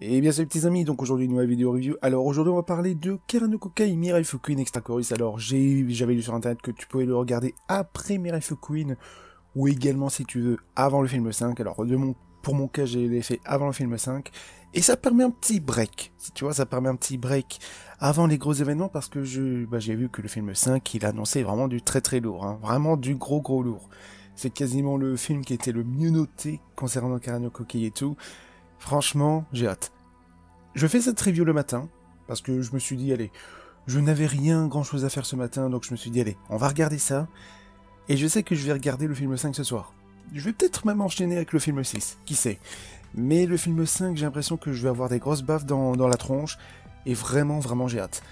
Et bien salut petits amis, donc aujourd'hui une nouvelle vidéo review. Alors aujourd'hui on va parler de Kerano Kokai Mirai Fukuin Extra Chorus. Alors j'avais lu sur internet que tu pouvais le regarder après Mirai Fukuin ou également si tu veux avant le film 5. Alors pour mon cas j'ai fait avant le film 5 et ça permet un petit break. Tu vois ça permet un petit break avant les gros événements parce que bah, j'ai vu que le film 5 il annonçait vraiment du très très lourd, hein. vraiment du gros gros lourd. C'est quasiment le film qui était le mieux noté concernant Kerano Kokai et tout. Franchement, j'ai hâte. Je fais cette review le matin, parce que je me suis dit, allez, je n'avais rien grand chose à faire ce matin, donc je me suis dit, allez, on va regarder ça. Et je sais que je vais regarder le film 5 ce soir. Je vais peut-être même enchaîner avec le film 6, qui sait. Mais le film 5, j'ai l'impression que je vais avoir des grosses baffes dans, la tronche, et vraiment, vraiment, j'ai hâte.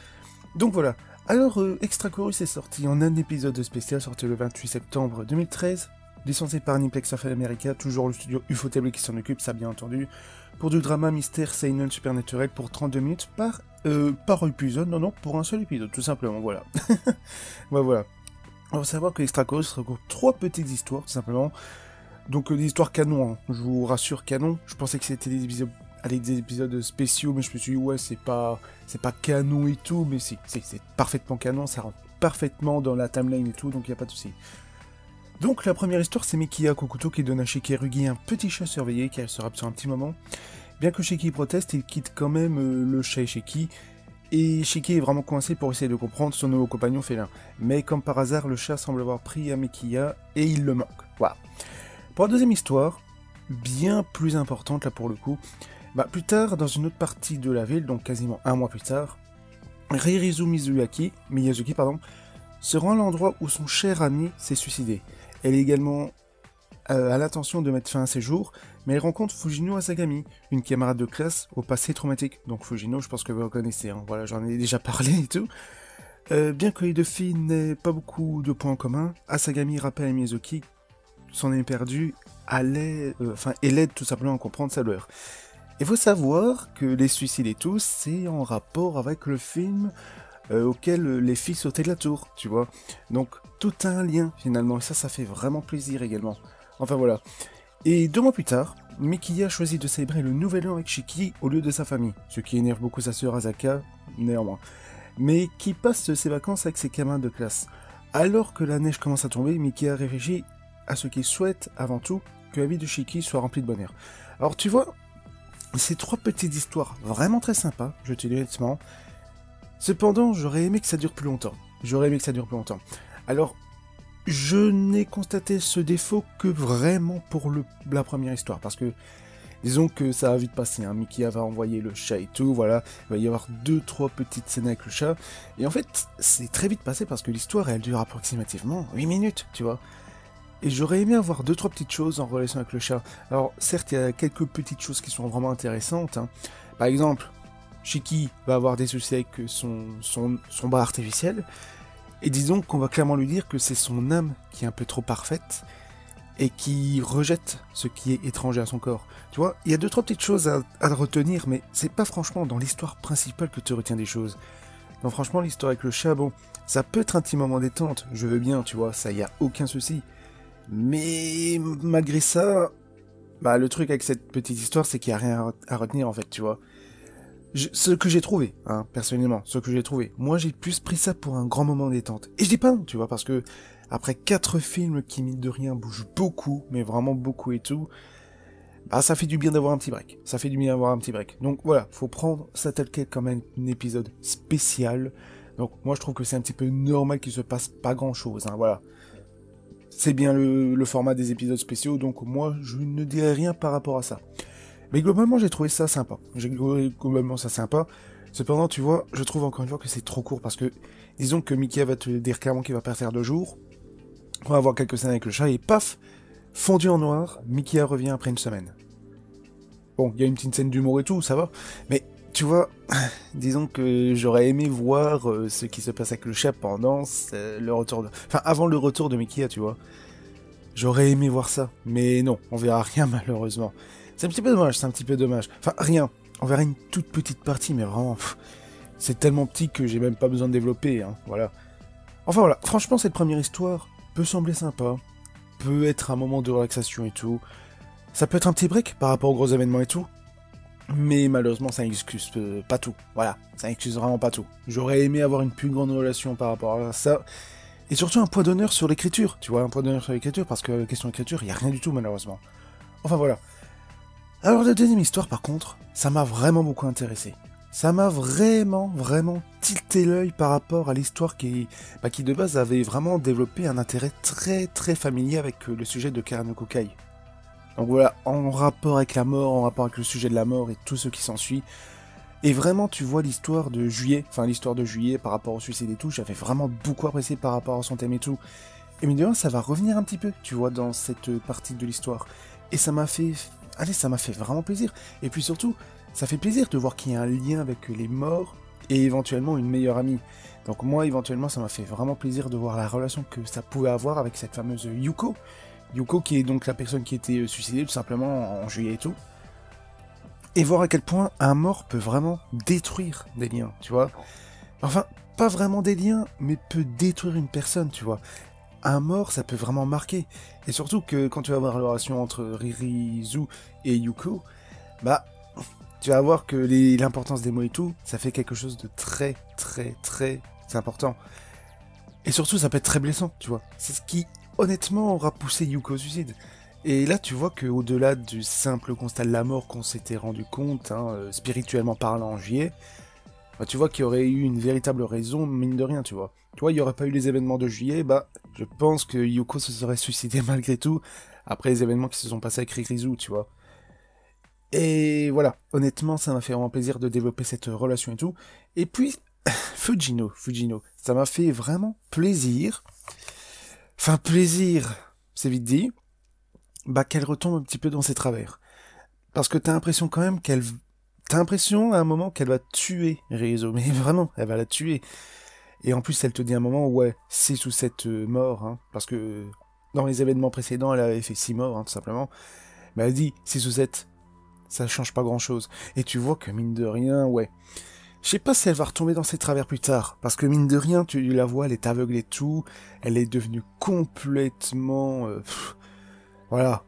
Donc voilà. Alors, euh, Extra Chorus est sorti en un épisode spécial, sorti le 28 septembre 2013, licencié par Niplex of America, toujours le studio Ufotable qui s'en occupe, ça bien entendu, pour du drama mystère seinen supernaturel pour 32 minutes par, euh, par épisode, non non, pour un seul épisode, tout simplement, voilà. voilà. On va savoir que Extra Chorus regroupe trois petites histoires, tout simplement. Donc euh, des histoires canon, hein. je vous rassure, canon. Je pensais que c'était des épisodes, allez, des épisodes spéciaux, mais je me suis dit, ouais, c'est pas, c'est pas canon et tout, mais c'est, c'est parfaitement canon, ça rentre parfaitement dans la timeline et tout, donc il n'y a pas de souci. Donc la première histoire, c'est Mikia Kokuto qui donne à Shiki Rugi un petit chat surveillé qui sera absent un petit moment. Bien que Shiki proteste, il quitte quand même euh, le chat et Shiki. Et Shiki est vraiment coincé pour essayer de comprendre son nouveau compagnon félin. Mais comme par hasard, le chat semble avoir pris à Mikia et il le manque. Voilà. Pour la deuxième histoire, bien plus importante là pour le coup, bah, plus tard, dans une autre partie de la ville, donc quasiment un mois plus tard, Ririzu Miyazuki pardon, se rend à l'endroit où son cher ami s'est suicidé. Elle est également euh, à l'intention de mettre fin à ses jours, mais elle rencontre Fujino Asagami, une camarade de classe au passé traumatique. Donc Fujino, je pense que vous reconnaissez, hein. voilà, j'en ai déjà parlé et tout. Euh, bien que les deux filles n'aient pas beaucoup de points en commun, Asagami rappelle à Miyazuki son ami perdu allait, euh, enfin, elle aide tout simplement à comprendre sa douleur. Il faut savoir que les suicides et tout, c'est en rapport avec le film auquel les filles sautaient de la tour, tu vois. Donc tout un lien finalement, et ça, ça fait vraiment plaisir également. Enfin voilà. Et deux mois plus tard, Mikiya choisit de célébrer le nouvel an avec Shiki au lieu de sa famille, ce qui énerve beaucoup sa sœur Asaka, néanmoins. Mais qui passe ses vacances avec ses camarades de classe. Alors que la neige commence à tomber, Mikiya réfléchit à ce qu'il souhaite avant tout que la vie de Shiki soit remplie de bonheur. Alors tu vois, ces trois petites histoires vraiment très sympas, je te dis honnêtement. Cependant, j'aurais aimé que ça dure plus longtemps. J'aurais aimé que ça dure plus longtemps. Alors, je n'ai constaté ce défaut que vraiment pour la première histoire, parce que disons que ça va vite passer, hein. Mickey va envoyer le chat et tout, voilà, il va y avoir deux, trois petites scènes avec le chat, et en fait, c'est très vite passé parce que l'histoire, elle dure approximativement 8 minutes, tu vois. Et j'aurais aimé avoir deux, trois petites choses en relation avec le chat. Alors, certes, il y a quelques petites choses qui sont vraiment intéressantes. Hein. Par exemple, Shiki va avoir des soucis avec son, son, bras artificiel, et disons qu'on va clairement lui dire que c'est son âme qui est un peu trop parfaite et qui rejette ce qui est étranger à son corps. Tu vois, il y a deux trois petites choses à, retenir, mais c'est pas franchement dans l'histoire principale que tu retiens des choses. Franchement, l'histoire avec le chat, bon, ça peut être un petit moment détente, je veux bien, tu vois, ça y a aucun souci. Mais malgré ça, bah le truc avec cette petite histoire, c'est qu'il y a rien à retenir en fait, tu vois ce que j'ai trouvé, hein, personnellement, ce que j'ai trouvé. Moi, j'ai plus pris ça pour un grand moment détente. Et je dis pas non, tu vois, parce que après quatre films qui, mine de rien, bougent beaucoup, mais vraiment beaucoup et tout, bah, ça fait du bien d'avoir un petit break. Ça fait du bien d'avoir un petit break. Donc voilà, faut prendre ça tel quel comme un, épisode spécial. Donc moi, je trouve que c'est un petit peu normal qu'il se passe pas grand chose, hein, voilà. C'est bien le, le format des épisodes spéciaux, donc moi, je ne dirai rien par rapport à ça. Mais globalement, j'ai trouvé ça sympa. Globalement ça sympa. Cependant, tu vois, je trouve encore une fois que c'est trop court parce que, disons que Mickey va te dire clairement qu'il va partir deux jours. On va avoir quelques scènes avec le chat et paf, fondu en noir, Mickey revient après une semaine. Bon, il y a une petite scène d'humour et tout, ça va. Mais tu vois, disons que j'aurais aimé voir euh, ce qui se passe avec le chat pendant le retour de... Enfin, avant le retour de Mickey, tu vois. J'aurais aimé voir ça. Mais non, on verra rien malheureusement. C'est un petit peu dommage, c'est un petit peu dommage. Enfin, rien. On verra une toute petite partie, mais vraiment, c'est tellement petit que j'ai même pas besoin de développer, hein, voilà. Enfin voilà, franchement, cette première histoire peut sembler sympa, peut être un moment de relaxation et tout. Ça peut être un petit break par rapport aux gros événements et tout. Mais malheureusement, ça n'excuse euh, pas tout. Voilà, ça n'excuse vraiment pas tout. J'aurais aimé avoir une plus grande relation par rapport à ça. Et surtout un point d'honneur sur l'écriture, tu vois, un point d'honneur sur l'écriture, parce que question d'écriture, il n'y a rien du tout malheureusement. Enfin voilà. Alors la deuxième histoire par contre, ça m'a vraiment beaucoup intéressé. Ça m'a vraiment, vraiment tilté l'œil par rapport à l'histoire qui, bah, qui de base avait vraiment développé un intérêt très très familier avec euh, le sujet de Karano Kokai. Donc voilà, en rapport avec la mort, en rapport avec le sujet de la mort et tout ce qui s'ensuit. Et vraiment, tu vois l'histoire de Juillet, enfin l'histoire de Juillet par rapport au suicide et tout, j'avais vraiment beaucoup apprécié par rapport à son thème et tout. Et mais ça va revenir un petit peu, tu vois, dans cette partie de l'histoire. Et ça m'a fait... Allez, ça m'a fait vraiment plaisir. Et puis surtout, ça fait plaisir de voir qu'il y a un lien avec les morts et éventuellement une meilleure amie. Donc moi, éventuellement, ça m'a fait vraiment plaisir de voir la relation que ça pouvait avoir avec cette fameuse Yuko, Yuko qui est donc la personne qui était euh, suicidée tout simplement en juillet et tout. Et voir à quel point un mort peut vraiment détruire des liens, tu vois. Enfin, pas vraiment des liens, mais peut détruire une personne, tu vois. Un mort, ça peut vraiment marquer. Et surtout que quand tu vas voir la relation entre Ririzu et Yuko, bah, tu vas voir que l'importance des mots et tout, ça fait quelque chose de très, très, très important. Et surtout, ça peut être très blessant, tu vois. C'est ce qui honnêtement aura poussé Yuko au suicide. Et là, tu vois quau delà du simple constat de la mort qu'on s'était rendu compte, hein, euh, spirituellement parlant en juillet, bah, tu vois qu'il y aurait eu une véritable raison, mine de rien, tu vois. Tu il n'y aurait pas eu les événements de juillet, bah, je pense que Yuko se serait suicidé malgré tout, après les événements qui se sont passés avec Ririzu, tu vois. Et voilà, honnêtement, ça m'a fait vraiment plaisir de développer cette relation et tout. Et puis, Fujino, Fujino, ça m'a fait vraiment plaisir Enfin, plaisir, c'est vite dit, bah qu'elle retombe un petit peu dans ses travers. Parce que t'as l'impression quand même qu'elle... T'as l'impression à un moment qu'elle va tuer Rizzo, mais vraiment, elle va la tuer. Et en plus, elle te dit un moment, ouais, 6 ou 7 euh, morts, parce que dans les événements précédents, elle avait fait 6 morts, hein, tout simplement. Mais elle dit 6 ou 7, ça change pas grand chose. Et tu vois que mine de rien, ouais, je sais pas si elle va retomber dans ses travers plus tard, parce que mine de rien, tu la vois, elle est aveugle et tout, elle est devenue complètement... Euh, voilà.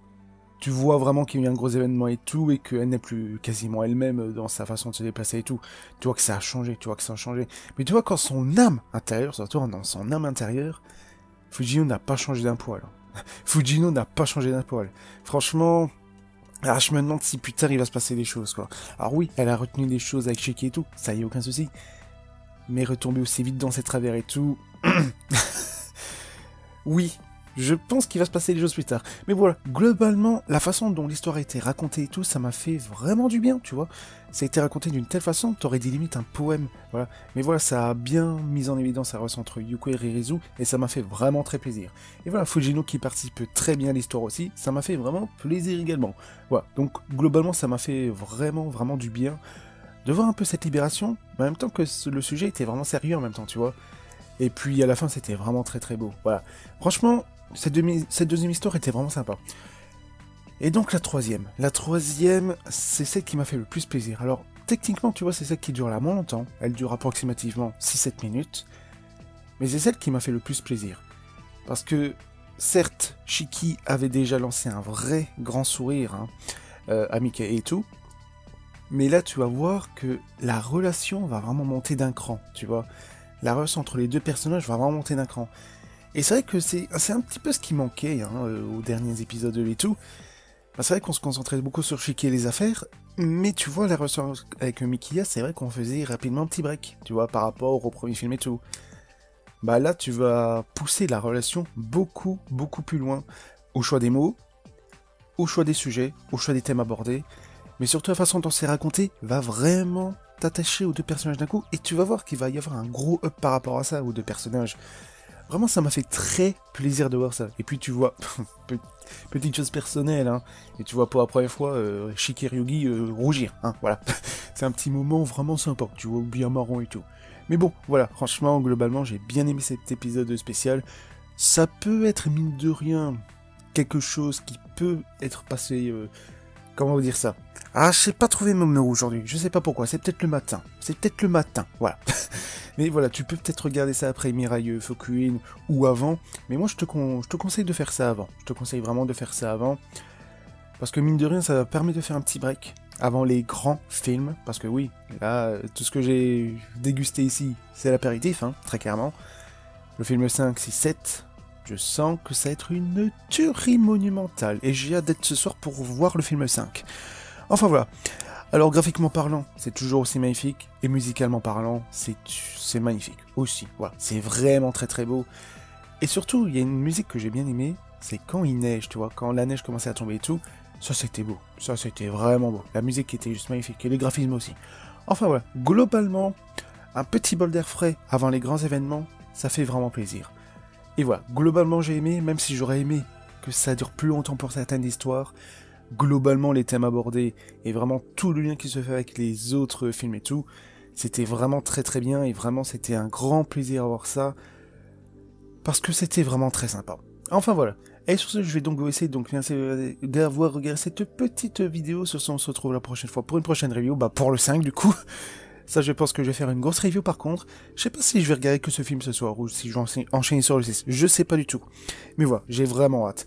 Tu vois vraiment qu'il y a eu un gros événement et tout, et qu'elle n'est plus quasiment elle-même dans sa façon de se déplacer et tout. Tu vois que ça a changé, tu vois que ça a changé. Mais tu vois quand son âme intérieure, surtout dans son âme intérieure, Fujino n'a pas changé d'un poil. Fujino n'a pas changé d'un poil. Franchement, alors je me demande si plus tard il va se passer des choses quoi. Alors oui, elle a retenu des choses avec Shiki et tout, ça y est, aucun souci. Mais retomber aussi vite dans ses travers et tout... oui, je pense qu'il va se passer des choses plus tard. Mais voilà, globalement, la façon dont l'histoire a été racontée et tout, ça m'a fait vraiment du bien, tu vois. Ça a été raconté d'une telle façon, t'aurais dit limite un poème, voilà. Mais voilà, ça a bien mis en évidence la relation entre Yuko et Ririzu, et ça m'a fait vraiment très plaisir. Et voilà, Fujino qui participe très bien à l'histoire aussi, ça m'a fait vraiment plaisir également. Voilà, donc globalement, ça m'a fait vraiment, vraiment du bien de voir un peu cette libération, mais en même temps que le sujet était vraiment sérieux en même temps, tu vois. Et puis à la fin, c'était vraiment très très beau. Voilà. Franchement, cette, deuxième histoire était vraiment sympa. Et donc la troisième. La troisième, c'est celle qui m'a fait le plus plaisir. Alors, techniquement, tu vois, c'est celle qui dure la moins longtemps. Elle dure approximativement 6-7 minutes. Mais c'est celle qui m'a fait le plus plaisir. Parce que, certes, Shiki avait déjà lancé un vrai grand sourire hein, euh, à Mickey et tout. Mais là, tu vas voir que la relation va vraiment monter d'un cran, tu vois. La relation entre les deux personnages va vraiment monter d'un cran. Et c'est vrai que c'est un petit peu ce qui manquait hein, euh, aux derniers épisodes et tout. Bah, c'est vrai qu'on se concentrait beaucoup sur chiquer les affaires, mais tu vois, la relation avec Mikia, c'est vrai qu'on faisait rapidement un petit break, tu vois, par rapport au premier film et tout. Bah là, tu vas pousser la relation beaucoup, beaucoup plus loin. Au choix des mots, au choix des sujets, au choix des thèmes abordés, mais surtout la façon dont c'est raconté va vraiment t'attacher aux deux personnages d'un coup, et tu vas voir qu'il va y avoir un gros up par rapport à ça, aux deux personnages. Vraiment, ça m'a fait très plaisir de voir ça. Et puis tu vois, petite chose personnelle, hein, et tu vois pour la première fois euh, Shikeryugi euh, rougir, hein, voilà. C'est un petit moment vraiment sympa, tu vois, bien marrant et tout. Mais bon, voilà, franchement, globalement, j'ai bien aimé cet épisode spécial. Ça peut être, mine de rien, quelque chose qui peut être passé... Euh, comment vous dire ça? Ah, je sais pas trouver mon mot aujourd'hui, je sais pas pourquoi, c'est peut-être le matin. C'est peut-être le matin, voilà. Mais voilà, tu peux peut-être regarder ça après Mirai Fokuin ou avant. Mais moi, je te, je te conseille de faire ça avant. Je te conseille vraiment de faire ça avant. Parce que mine de rien, ça permet de faire un petit break. avant les grands films, parce que oui, là, tout ce que j'ai dégusté ici, c'est l'apéritif, hein, très clairement. Le film 5, c'est 7. Je sens que ça va être une tuerie monumentale, et j'ai hâte d'être ce soir pour voir le film 5. Enfin voilà. Alors graphiquement parlant, c'est toujours aussi magnifique, et musicalement parlant, c'est magnifique aussi. Voilà, c'est vraiment très très beau. Et surtout, il y a une musique que j'ai bien aimée, c'est quand il neige, tu vois, quand la neige commençait à tomber et tout, ça c'était beau, ça c'était vraiment beau. La musique était juste magnifique, et les graphismes aussi. Enfin voilà, globalement, un petit bol d'air frais avant les grands événements, ça fait vraiment plaisir. Et voilà, globalement j'ai aimé, même si j'aurais aimé que ça dure plus longtemps pour certaines histoires, globalement les thèmes abordés et vraiment tout le lien qui se fait avec les autres films et tout, c'était vraiment très très bien et vraiment c'était un grand plaisir à voir ça parce que c'était vraiment très sympa. Enfin voilà, et sur ce, je vais donc vous essayer donc d'avoir regardé cette petite vidéo. Sur ce, on se retrouve la prochaine fois pour une prochaine review. Bah, pour le 5, du coup. Ça, je pense que je vais faire une grosse review par contre. Je sais pas si je vais regarder que ce film ce soir ou si je vais enchaîner sur le 6. Je sais pas du tout. Mais voilà, j'ai vraiment hâte.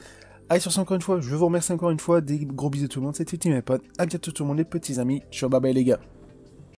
Allez, sur ce, encore une fois, je vous remercie encore une fois. Des gros bisous tout le monde. C'était Tim et À bientôt tout le monde, les petits amis. Ciao, bye bye les gars.